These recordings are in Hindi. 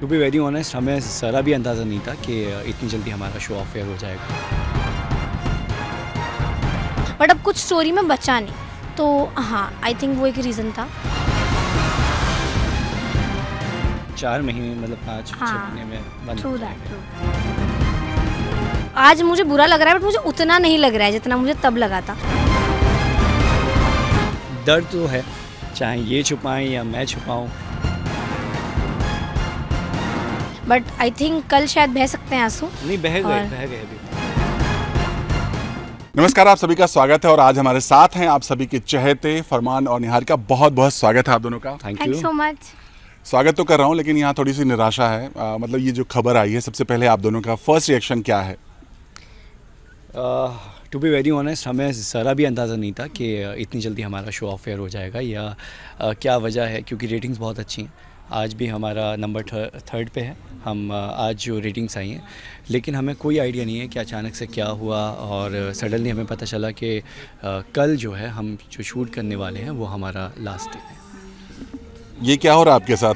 टू बी वेरी ऑनेस्ट हमें ज़रा भी अंदाज़ा नहीं था कि इतनी जल्दी हमारा शो ऑफ़ हो जाएगा। बट अब कुछ स्टोरी में बचा नहीं। तो हाँ आई थिंक वो एक रीज़न था। चार महीने मतलब पाँच हाँ, महीने में बंद आज मुझे बुरा लग रहा है बट मुझे उतना नहीं लग रहा है जितना मुझे तब लगा था। दर्द तो है चाहे ये छुपाएँ या मैं छुपाऊं। बट आई थिंक कल शायद बह सकते हैं आँसू। नहीं बह गए बह गए अभी। नमस्कार आप सभी का स्वागत है और आज हमारे साथ हैं आप सभी के चहेते फरमान और निहार का बहुत बहुत स्वागत है आप दोनों का। Thank thank you so much स्वागत तो कर रहा हूँ लेकिन यहाँ थोड़ी सी निराशा है। आ, मतलब ये जो खबर आई है सबसे पहले आप दोनों का फ़र्स्ट रिएक्शन क्या है? टू बी वेरी ऑनेस्ट हमें ज़रा भी अंदाज़ा नहीं था कि इतनी जल्दी हमारा शो ऑफ़ फेयर हो जाएगा या uh, क्या वजह है क्योंकि रेटिंग्स बहुत अच्छी हैं। आज भी हमारा नंबर थर्ड पे है। हम आज जो रेटिंग्स आई हैं लेकिन हमें कोई आइडिया नहीं है कि अचानक से क्या हुआ और सडनली हमें पता चला कि कल जो है हम जो शूट करने वाले हैं वो हमारा लास्ट डे है। ये क्या हो रहा है आपके साथ?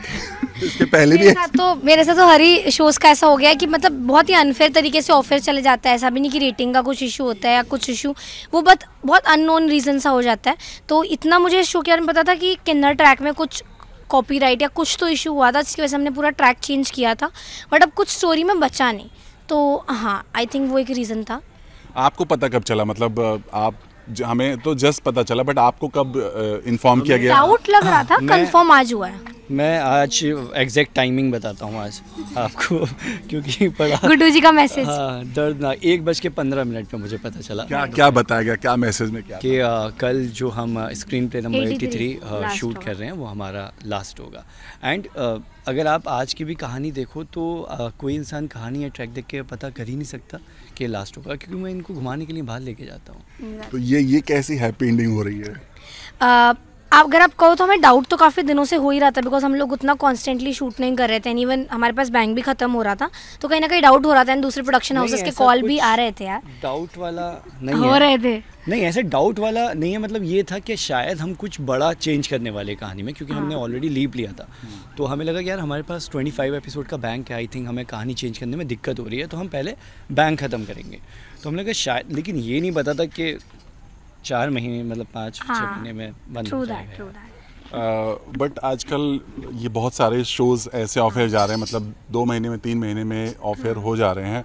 इसके पहले भी तो मेरे साथ तो हर ही शोज़ का ऐसा हो गया है कि मतलब बहुत ही अनफेयर तरीके से ऑफ़र चले जाता है। ऐसा भी नहीं कि रेटिंग का कुछ इशू होता है या कुछ इशू वो बहुत बहुत अननोन रीज़न सा हो जाता है। तो इतना मुझे इस शो के बारे में पता था कि किन्नर ट्रैक में कुछ कॉपीराइट या कुछ तो इशू हुआ था जिसकी वजह से हमने पूरा ट्रैक चेंज किया था। बट अब कुछ स्टोरी में बचा नहीं। तो हाँ आई थिंक वो एक रीज़न था। आपको पता कब चला? मतलब आप हमें तो जस्ट पता चला बट आपको कब इन्फॉर्म किया गया? डाउट लग रहा था कंफर्म आज हुआ है। मैं आज एग्जैक्ट टाइमिंग बताता हूँ आज आपको क्योंकि बड़ा गुड्डू जी का मैसेज हाँ दर्दनाक। एक बज के पंद्रह मिनट पे मुझे पता चला। क्या क्या बताया गया? क्या मैसेज में क्या कि अ, कल जो हम screen play number 83 83 last shoot कर रहे हैं वो हमारा लास्ट होगा। एंड अगर आप आज की भी कहानी देखो तो अ, कोई इंसान कहानी या ट्रैक देख के पता कर ही नहीं सकता कि लास्ट होगा क्योंकि मैं इनको घुमाने के लिए बाहर लेके जाता हूँ। तो ये ये कैसी हैप्पी एंडिंग हो रही है? आ, आप अगर आप कहो तो हमें डाउट तो काफ़ी दिनों से हो ही रहा था बिकॉज़ हम लोग उतना कॉन्स्टेंटली शूट नहीं कर रहे थे इवन हमारे पास बैंक भी खत्म हो रहा था तो कहीं ना कहीं डाउट हो रहा था एंड दूसरे प्रोडक्शन हाउसेस के कॉल भी आ रहे थे यार डाउट वाला नहीं हो रहे थे नहीं ऐसे डाउट वाला नहीं है मतलब ये था कि शायद हम कुछ बड़ा चेंज करने वाले कहानी में क्योंकि हाँ। हमने। ऑलरेडी लीप लिया था तो हमें लगा कि यार हमारे पास 25 एपिसोड का बैंक है आई थिंक हमें कहानी चेंज करने में दिक्कत हो रही है तो हम पहले बैंक ख़त्म करेंगे तो हमने कहा शायद लेकिन ये नहीं पता था कि चार महीने मतलब पाँच छः हाँ, महीने में बंद हो जाएगा। बट आजकल ये बहुत सारे शोज़ ऐसे ऑफेयर जा रहे हैं मतलब दो महीने में तीन महीने में ऑफेयर हो। जा रहे हैं।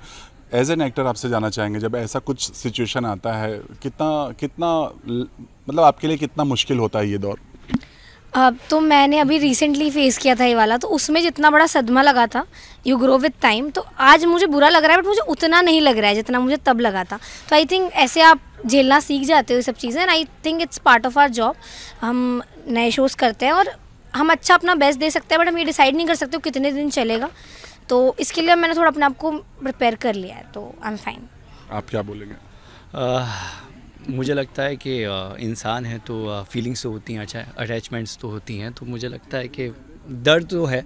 एज एन एक्टर आपसे जाना चाहेंगे जब ऐसा कुछ सिचुएशन आता है कितना कितना मतलब आपके लिए कितना मुश्किल होता है ये दौर? अब तो मैंने अभी रिसेंटली फेस किया था ये वाला तो उसमें जितना बड़ा सदमा लगा था यू ग्रो विद टाइम तो आज मुझे बुरा लग रहा है बट मुझे उतना नहीं लग रहा है जितना मुझे तब लगा था। तो आई थिंक ऐसे आप झेलना सीख जाते हो ये सब चीज़ें and I think it's part of our job हम नए शोज़ करते हैं और हम अच्छा अपना बेस्ट दे सकते हैं बट हम ये डिसाइड नहीं कर सकते हो कितने दिन चलेगा। तो इसके लिए मैंने थोड़ा अपने आप को प्रिपेयर कर लिया है तो आई एम फाइन आप क्या बोलेंगे? मुझे लगता है कि इंसान है तो फीलिंग्स तो होती हैं अच्छा अटैचमेंट्स तो होती हैं तो मुझे लगता है कि दर्द तो है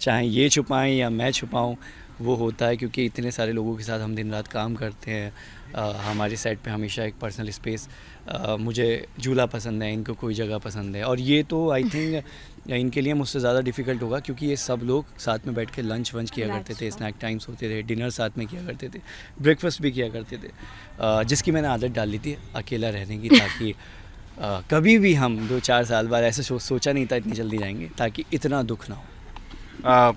चाहे ये छुपाएँ या मैं छुपाऊं वो होता है क्योंकि इतने सारे लोगों के साथ हम दिन रात काम करते हैं। अ, हमारी साइड पे हमेशा एक पर्सनल स्पेस मुझे झूला पसंद है इनको कोई जगह पसंद है। और ये तो आई थिंक इनके लिए मुझसे ज़्यादा डिफ़िकल्ट होगा क्योंकि ये सब लोग साथ में बैठ के लंच वंच किया करते थे स्नैक टाइम्स होते थे डिनर साथ में किया करते थे ब्रेकफास्ट भी किया करते थे। अ, जिसकी मैंने आदत डाल ली थी अकेला रहने की ताकि अ, कभी भी हम दो चार साल बाद ऐसे सो, सोचा नहीं था इतनी जल्दी जाएँगे ताकि इतना दुख ना हो। आ,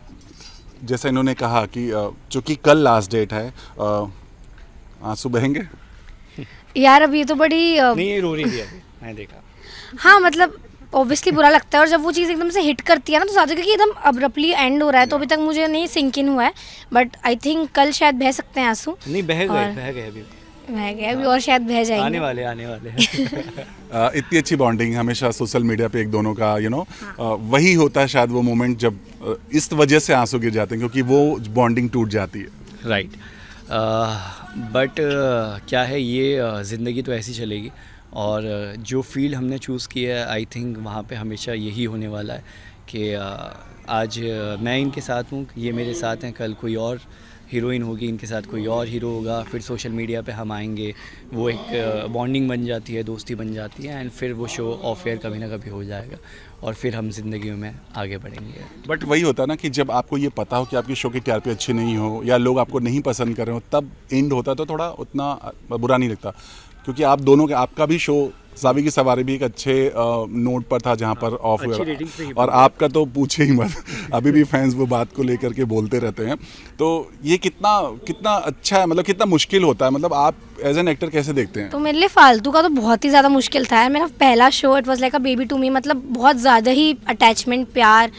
जैसा इन्होंने कहा कि चूँकि कल लास्ट डेट है आँसू बहेंगे? यार अब ये तो बड़ी नहीं रो रही थी अभी मैंने देखा। हाँ मतलब ऑब्वियसली बुरा लगता है और जब वो चीज़ एकदम से हिट करती है ना तो ज़्यादा क्योंकि एकदम अब्रप्टली एंड हो रहा है तो अभी तक मुझे नहीं सिंक इन हुआ है बट आई थिंक कल शायद बह सकते हैं आँसू। नहीं बह गए बह गए अभी। अभी और शायद बह आने जाएँगे वाले आने वाले। हैं इतनी अच्छी बॉन्डिंग हमेशा सोशल मीडिया पे एक दोनों का यू नो वही होता है शायद वो मोमेंट जब इस वजह से आँसू गिर जाते हैं क्योंकि वो बॉन्डिंग टूट जाती है। राइट बट क्या है ये ज़िंदगी तो ऐसी चलेगी। और जो फ़ील्ड हमने चूज़ किया है आई थिंक वहाँ पे हमेशा यही होने वाला है कि आज मैं इनके साथ हूँ, ये मेरे साथ हैं, कल कोई और हीरोइन होगी, इनके साथ कोई और हीरो होगा, फिर सोशल मीडिया पे हम आएँगे, वो एक बॉन्डिंग बन जाती है, दोस्ती बन जाती है, एंड फिर वो शो ऑफ़ एयर कभी ना कभी हो जाएगा, और फिर हम ज़िंदगी में आगे बढ़ेंगे। बट वही होता है ना कि जब आपको ये पता हो कि आपकी शो की टीआरपी अच्छी नहीं हो, या लोग आपको नहीं पसंद कर रहे हो, तब एंड होता तो थोड़ा उतना बुरा नहीं लगता, क्योंकि आप दोनों के, आपका भी शो सावी की सवारी भी एक अच्छे नोट पर था जहाँ पर ऑफ़ हुआ और आपका तो पूछे ही मत। अभी भी फैंस वो बात को लेकर के बोलते रहते हैं। तो ये कितना कितना अच्छा है मतलब कितना मुश्किल होता है? मतलब आप एज एन एक्टर कैसे देखते हैं? तो मेरे लिए फालतू का तो बहुत ही ज़्यादा मुश्किल था यार। मेरा पहला show it was like a baby to me मतलब बहुत ज़्यादा ही अटैचमेंट प्यार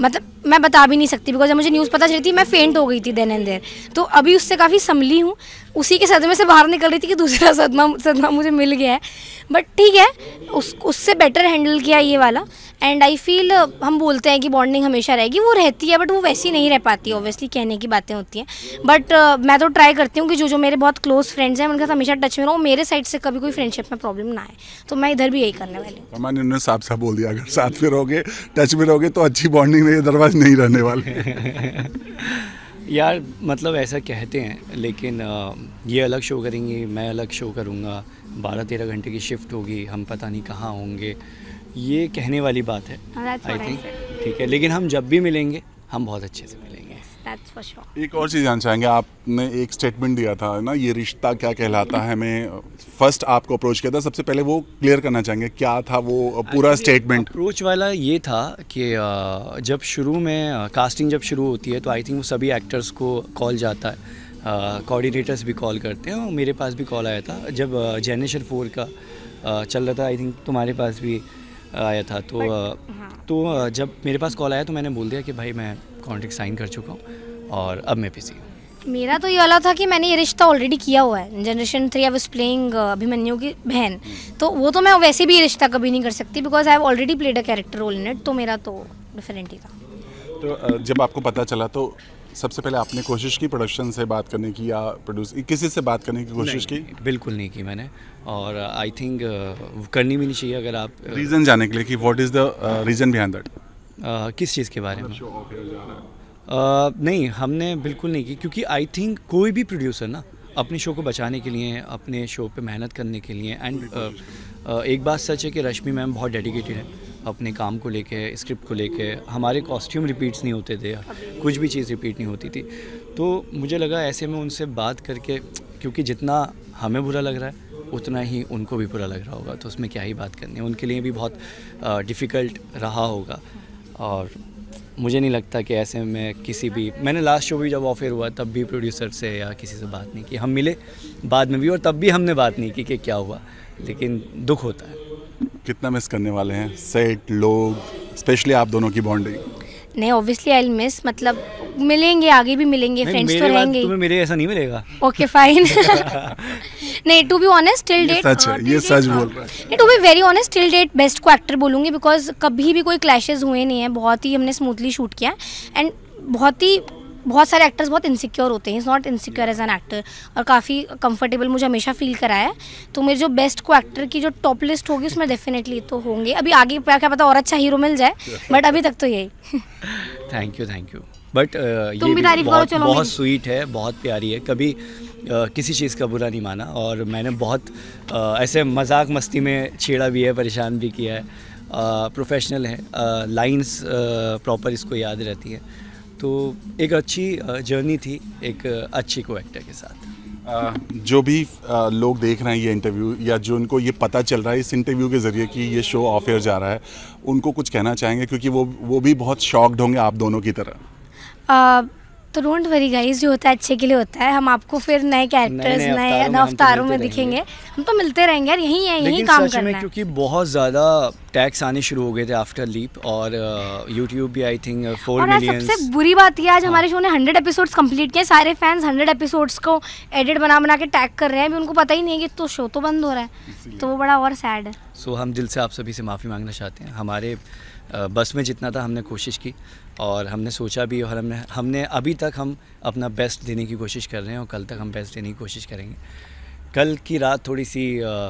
मतलब मैं बता भी नहीं सकती बिकॉज़ मुझे न्यूज़ पता चली थी मैं फेंट हो गई थी देन एंड देर तो अभी उससे काफ़ी संभली हूँ। उसी के सदमे से बाहर निकल रही थी कि दूसरा सदमा सदमा मुझे मिल गया है। बट ठीक है उस उससे बेटर हैंडल किया ये वाला। एंड आई फील हम बोलते हैं कि बॉन्डिंग हमेशा रहेगी। वो रहती है बट वो वैसी नहीं रह पाती ऑब्वियसली कहने की बातें होती हैं। बट uh, मैं तो ट्राई करती हूँ कि जो जो मेरे बहुत क्लोज फ्रेंड्स हैं उनके साथ हमेशा टच में रहूँ। मेरे साइड से कभी कोई फ्रेंडशिप में प्रॉब्लम ना आए। तो मैं इधर भी यही करने वाली हूँ। साफ़ साफ़ बोल दिया अगर साथ में रहोगे टच में रहोगे तो अच्छी बॉन्डिंग नहीं दरवाजे नहीं रहने वाले। यार मतलब ऐसा कहते हैं लेकिन ये अलग शो करेंगे मैं अलग शो करूँगा बारह तेरह घंटे की शिफ्ट होगी हम पता नहीं कहाँ होंगे। ये कहने वाली बात है। हाँ, आई थिंक ठीक है लेकिन हम जब भी मिलेंगे हम बहुत अच्छे से मिलेंगे। श्योर एक और चीज़ जानना चाहेंगे आपने एक स्टेटमेंट दिया था ना? ये रिश्ता क्या कहलाता है? मैं फ़र्स्ट आपको अप्रोच किया था सबसे पहले वो क्लियर करना चाहेंगे क्या था वो पूरा स्टेटमेंट अप्रोच वाला ये था कि जब शुरू में कास्टिंग जब शुरू होती है तो आई थिंक वो सभी एक्टर्स को कॉल जाता है। कोऑर्डिनेटर्स भी कॉल करते हैं और मेरे पास भी कॉल आया था। जब जेनेशन फोर का चल रहा था आई थिंक तुम्हारे पास भी आया था। तो अ, तो जब मेरे पास कॉल आया तो मैंने बोल दिया कि भाई मैं कॉन्ट्रैक्ट साइन कर चुका हूँ और अब मैं बिज़ी हूँ। मेरा तो ये वाला था कि मैंने ये रिश्ता ऑलरेडी किया हुआ है। Generation three I was playing Abhimanyu की बहन। तो वो तो मैं वैसे भी ये रिश्ता कभी नहीं कर सकती because I have already played a character role in it तो मेरा तो डिफरेंट ही था। तो जब आपको पता चला तो सबसे पहले आपने कोशिश की प्रोडक्शन से बात करने की या प्रोड्यूस किसी से बात करने की कोशिश की? बिल्कुल नहीं की मैंने। और आई थिंक करनी भी नहीं चाहिए अगर आप रीज़न जाने के लिए कि what is the reason behind that किस चीज़ के बारे में? अ, नहीं हमने बिल्कुल नहीं की क्योंकि आई थिंक कोई भी प्रोड्यूसर ना अपने शो को बचाने के लिए अपने शो पे मेहनत करने के लिए एंड एक बात सच है कि रश्मि मैम बहुत डेडिकेटेड है। अपने काम को लेके स्क्रिप्ट को लेके, हमारे कॉस्ट्यूम रिपीट्स नहीं होते थे कुछ भी चीज़ रिपीट नहीं होती थी। तो मुझे लगा ऐसे में उनसे बात करके, क्योंकि जितना हमें बुरा लग रहा है, उतना ही उनको भी बुरा लग रहा होगा तो उसमें क्या ही बात करनी है। उनके लिए भी बहुत डिफ़िकल्ट रहा होगा। और मुझे नहीं लगता कि ऐसे में किसी भी, मैंने लास्ट शो भी जब ऑफ़र हुआ, तब भी प्रोड्यूसर से या किसी से बात नहीं की। हम मिले बाद में भी और तब भी हमने बात नहीं की कि क्या हुआ, लेकिन दुख होता है। कितना मिस करने वाले हैं? सेट लोग स्पेशली आप दोनों की बॉन्डिंग नहीं ऑब्वियसली आई मिस मतलब मिलेंगे आगे भी मिलेंगे फ्रेंड्स तो रहेंगे तुम्हें मेरे ऐसा नहीं मिलेगा। ओके फाइन नहीं to be honest till date सच है ये सच बोल रहा है। नहीं to be very honest till date best को एक्टर बोलूँगी बिकॉज़ कभी भी कोई क्लैशेज हुए नहीं है बहुत ही हमने स्मूथली शूट किया एंड बहुत ही बहुत सारे एक्टर्स बहुत इनसिक्योर होते हैं। Is not insecure as an actor और काफ़ी कंफर्टेबल मुझे हमेशा फील कराया है। तो मेरे जो बेस्ट को एक्टर की जो टॉप लिस्ट होगी उसमें डेफिनेटली तो होंगे। अभी आगे क्या क्या पता और अच्छा हीरो मिल जाए बट अभी तक तो यही। Thank you thank you but तुम ये भी तारीफ़ करो, बहुत चलो बहुत स्वीट है बहुत प्यारी है। कभी अ, किसी चीज़ का बुरा नहीं माना और मैंने बहुत अ, ऐसे मज़ाक मस्ती में छेड़ा भी है परेशान भी किया है। प्रोफेशनल है। लाइंस प्रॉपर इसको याद रहती है। तो एक अच्छी जर्नी थी एक अच्छी को एक्टर के साथ। जो भी लोग देख रहे हैं ये इंटरव्यू या जो उनको ये पता चल रहा है इस इंटरव्यू के ज़रिए कि ये शो ऑफ़ एयर जा रहा है उनको कुछ कहना चाहेंगे? क्योंकि वो वो भी बहुत शॉक्ड होंगे आप दोनों की तरह। तो डोंट वरी गाइस जो होता है अच्छे के लिए होता है। हम आपको फिर नए कैरेक्टर्स नए अवतारों में दिखेंगे। हम तो मिलते रहेंगे यार यही है यही काम करना है। क्योंकि बहुत ज़्यादा टैक्स आने शुरू हो गए थे आफ्टर लीप और यूट्यूब भी आई थिंक फोर मिलियंस सबसे बुरी बात यह है आज हमारे शो ने हंड्रेड एपिसोड्स कंप्लीट किए सारे फैंस हंड्रेड एपिसोड्स को एडिट बना बना के टैग कर रहे हैं। अभी उनको पता ही नहीं है कि तो शो तो बंद हो रहा है। तो वो बड़ा और सैड है। सो हम दिल से आप सभी से माफ़ी मांगना चाहते हैं। हमारे बस में जितना था हमने कोशिश की और हमने सोचा भी और हमने हमने अभी तक हम अपना बेस्ट देने की कोशिश कर रहे हैं और कल तक हम बेस्ट देने की कोशिश करेंगे। कल की रात थोड़ी सी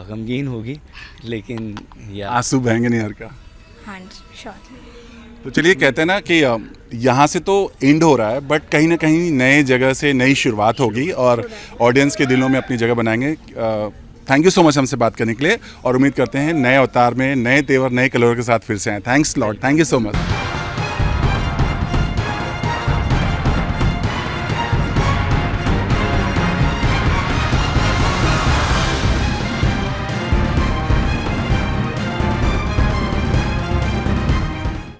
गमगीन होगी लेकिन या आँसू बहेंगे नहीं हर का हाँ श्योर तो चलिए कहते हैं ना कि यहाँ से तो एंड हो रहा है बट कहीं ना कहीं नए जगह से नई शुरुआत होगी और ऑडियंस के दिलों में अपनी जगह बनाएँगे। थैंक यू सो मच हमसे बात करने के लिए और उम्मीद करते हैं नए अवतार में नए तेवर, नए कलर के साथ फिर से आए। Thanks Lord thank you so much